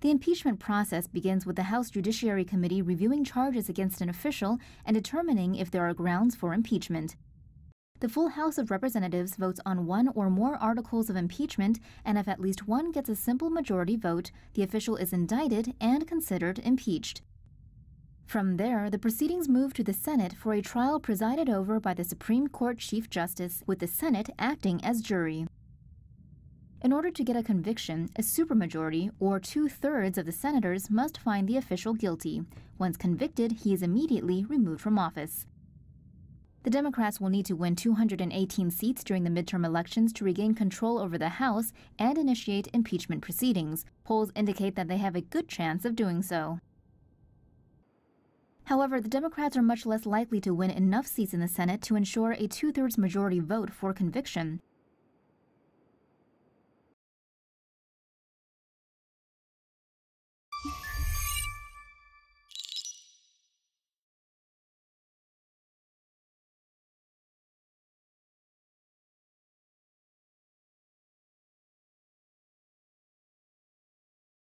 The impeachment process begins with the House Judiciary Committee reviewing charges against an official and determining if there are grounds for impeachment. The full House of Representatives votes on one or more articles of impeachment, and if at least one gets a simple majority vote, the official is indicted and considered impeached. From there, the proceedings move to the Senate for a trial presided over by the Supreme Court Chief Justice, with the Senate acting as jury. In order to get a conviction, a supermajority, or two thirds of the senators, must find the official guilty. Once convicted, he is immediately removed from office. The Democrats will need to win 218 seats during the midterm elections to regain control over the House and initiate impeachment proceedings. Polls indicate that they have a good chance of doing so. However, the Democrats are much less likely to win enough seats in the Senate to ensure a two thirds majority vote for conviction.